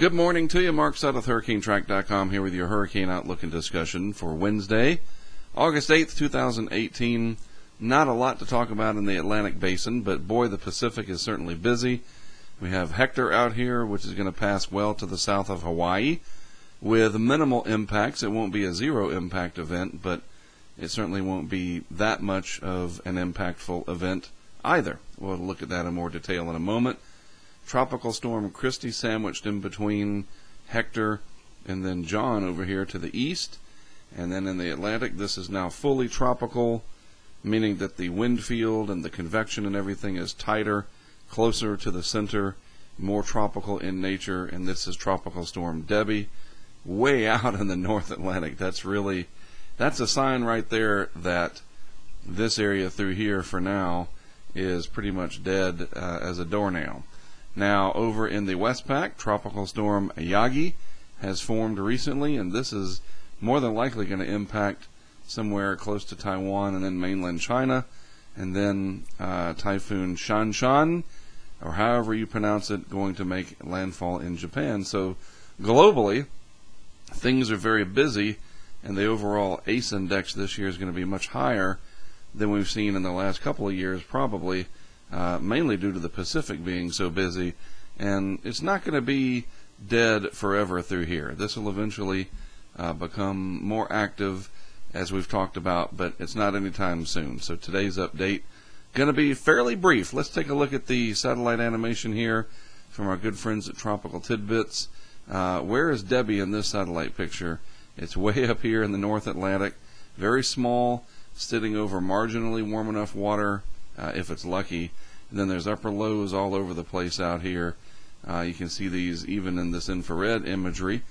Good morning to you. Mark with HurricaneTrack.com here with your hurricane outlook and discussion for Wednesday, August 8th, 2018. Not a lot to talk about in the Atlantic Basin, but boy, the Pacific is certainly busy. We have Hector out here, which is going to pass well to the south of Hawaii with minimal impacts. It won't be a zero impact event, but it certainly won't be that much of an impactful event either. We'll look at that in more detail in a moment. Tropical Storm Kristy sandwiched in between Hector and then John over here to the east. And then in the Atlantic, this is now fully tropical, meaning that the wind field and the convection and everything is tighter, closer to the center, more tropical in nature. And this is Tropical Storm Debby, way out in the North Atlantic. That's really, that's a sign right there that this area through here for now is pretty much dead uh, as a doornail. Now, over in the Westpac, Tropical Storm Yagi has formed recently, and this is more than likely going to impact somewhere close to Taiwan and then mainland China, and then uh, Typhoon Shanshan, or however you pronounce it, going to make landfall in Japan. So, globally, things are very busy, and the overall ACE index this year is going to be much higher than we've seen in the last couple of years, probably uh, mainly due to the Pacific being so busy. And it's not going to be dead forever through here. This will eventually uh, become more active, as we've talked about, but it's not anytime soon. So today's update going to be fairly brief. Let's take a look at the satellite animation here from our good friends at Tropical Tidbits. Uh, where is Debby in this satellite picture? It's way up here in the North Atlantic, very small, sitting over marginally warm enough water uh, if it's lucky. And then there's upper lows all over the place out here. Uh, you can see these even in this infrared imagery.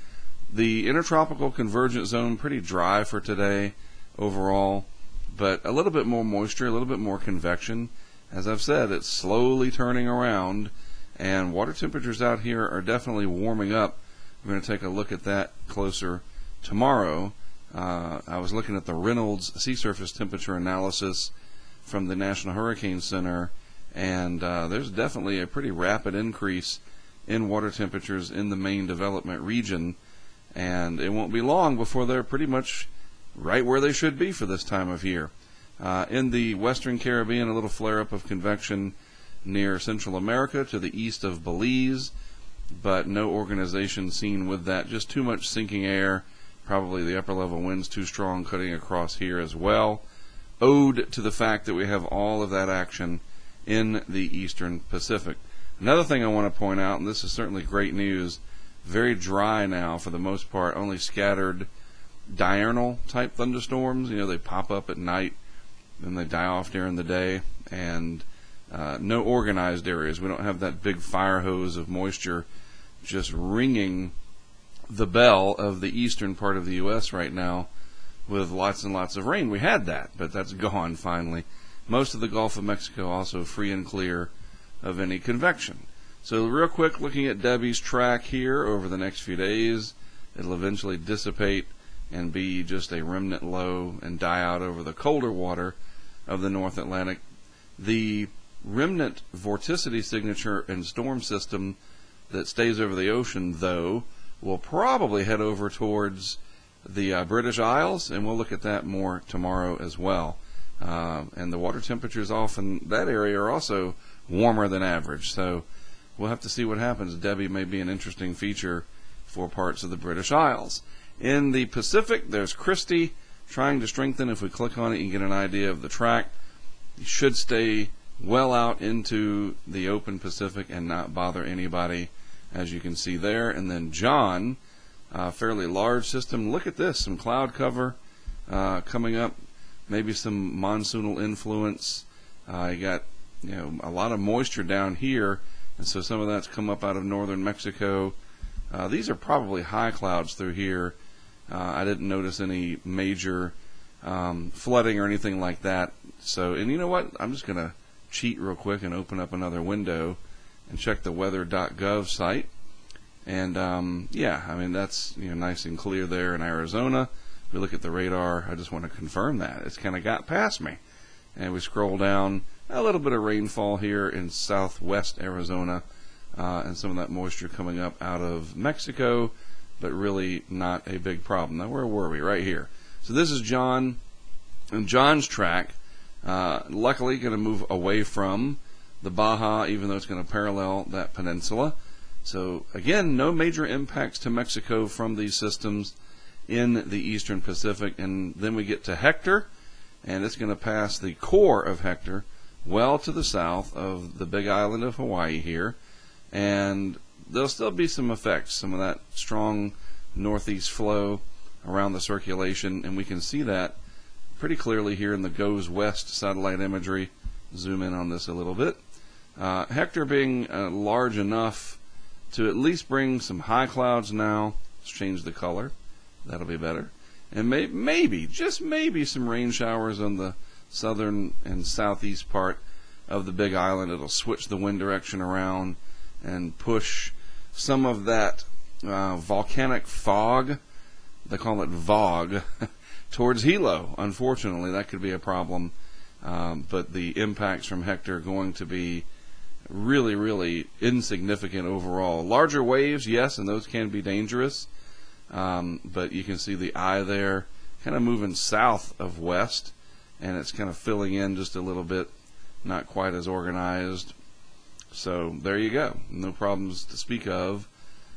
The intertropical convergent zone pretty dry for today overall, but a little bit more moisture, a little bit more convection. As I've said, it's slowly turning around, and water temperatures out here are definitely warming up. We're going to take a look at that closer tomorrow. Uh, I was looking at the Reynolds sea surface temperature analysis from the National Hurricane Center, and uh, there's definitely a pretty rapid increase in water temperatures in the main development region, and it won't be long before they're pretty much right where they should be for this time of year. Uh, in the western Caribbean, a little flare up of convection near Central America to the east of Belize, but no organization seen with that. Just too much sinking air. Probably the upper level winds too strong cutting across here as well owed to the fact that we have all of that action in the eastern Pacific. Another thing I want to point out, and this is certainly great news, very dry now for the most part, only scattered diurnal type thunderstorms. You know, they pop up at night, then they die off during the day, and uh, no organized areas. We don't have that big fire hose of moisture just ringing the bell of the eastern part of the U.S. right now with lots and lots of rain. We had that, but that's gone finally. Most of the Gulf of Mexico also free and clear of any convection. So, real quick, looking at Debby's track here over the next few days, it'll eventually dissipate and be just a remnant low and die out over the colder water of the North Atlantic. The remnant vorticity signature and storm system that stays over the ocean, though, will probably head over towards the uh, British Isles, and we'll look at that more tomorrow as well. Uh, and the water temperatures off in that area are also warmer than average. So we'll have to see what happens. Debby may be an interesting feature for parts of the British Isles. In the Pacific, there's Kristy trying to strengthen. If we click on it, you get an idea of the track. You should stay well out into the open Pacific and not bother anybody, as you can see there. And then John uh, fairly large system. Look at this, some cloud cover uh, coming up, maybe some monsoonal influence. Uh, you got you know a lot of moisture down here, and so some of that's come up out of northern Mexico. Uh, these are probably high clouds through here. Uh, I didn't notice any major um, flooding or anything like that. So, and you know what? I'm just gonna cheat real quick and open up another window and check the weather.gov site. And um, yeah, I mean that's you know nice and clear there in Arizona. If we look at the radar. I just want to confirm that it's kind of got past me. And we scroll down a little bit of rainfall here in southwest Arizona, uh, and some of that moisture coming up out of Mexico, but really not a big problem. Now, where were we? Right here. So this is John, and John's track. Uh, luckily, going to move away from the Baja, even though it's going to parallel that peninsula. So again, no major impacts to Mexico from these systems in the eastern Pacific. And then we get to Hector, and it's going to pass the core of Hector well to the south of the big island of Hawaii here. And there'll still be some effects, some of that strong northeast flow around the circulation, and we can see that pretty clearly here in the GOES West satellite imagery. Zoom in on this a little bit. Uh, Hector being uh, large enough to at least bring some high clouds now. Let's change the color. That'll be better. And may, maybe, just maybe, some rain showers on the southern and southeast part of the big island. It'll switch the wind direction around and push some of that uh, volcanic fog, they call it VOG, towards Hilo. Unfortunately, that could be a problem. Um, but the impacts from Hector are going to be really, really insignificant overall. Larger waves, yes, and those can be dangerous. Um, but you can see the eye there kind of moving south of west, and it's kind of filling in just a little bit, not quite as organized. So there you go. No problems to speak of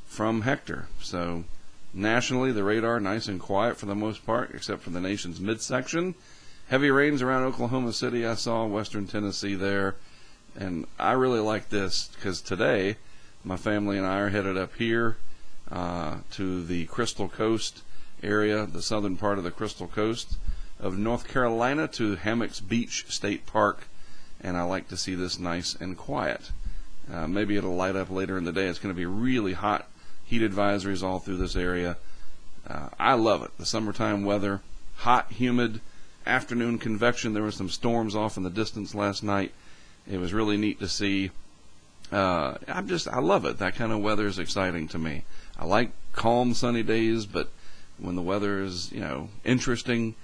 from Hector. So nationally, the radar nice and quiet for the most part, except for the nation's midsection. Heavy rains around Oklahoma City. I saw western Tennessee there and I really like this because today my family and I are headed up here uh, to the Crystal Coast area, the southern part of the Crystal Coast of North Carolina to Hammocks Beach State Park, and I like to see this nice and quiet. Uh, maybe it'll light up later in the day. It's going to be really hot, heat advisories all through this area. Uh, I love it. The summertime weather, hot, humid, afternoon convection. There were some storms off in the distance last night it was really neat to see. Uh, I'm just I love it. That kind of weather is exciting to me. I like calm, sunny days, but when the weather is you know interesting,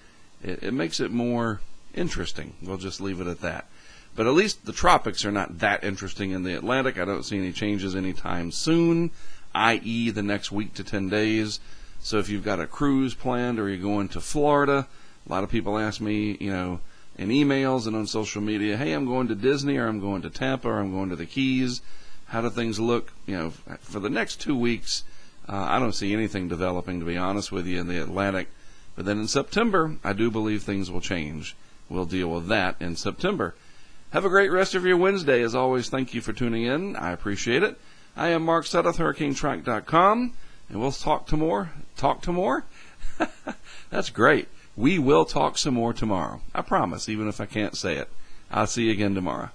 it, it makes it more interesting. We'll just leave it at that. But at least the tropics are not that interesting in the Atlantic. I don't see any changes anytime soon, i.e., the next week to 10 days. So if you've got a cruise planned or you're going to Florida, a lot of people ask me, you know, in emails and on social media, hey, I'm going to Disney or I'm going to Tampa or I'm going to the Keys. How do things look? You know, for the next two weeks, uh, I don't see anything developing, to be honest with you, in the Atlantic. But then in September, I do believe things will change. We'll deal with that in September. Have a great rest of your Wednesday. As always, thank you for tuning in. I appreciate it. I am Mark Sudduth, HurricaneTrack.com, and we'll talk to more. Talk to more? That's great. We will talk some more tomorrow. I promise, even if I can't say it. I'll see you again tomorrow.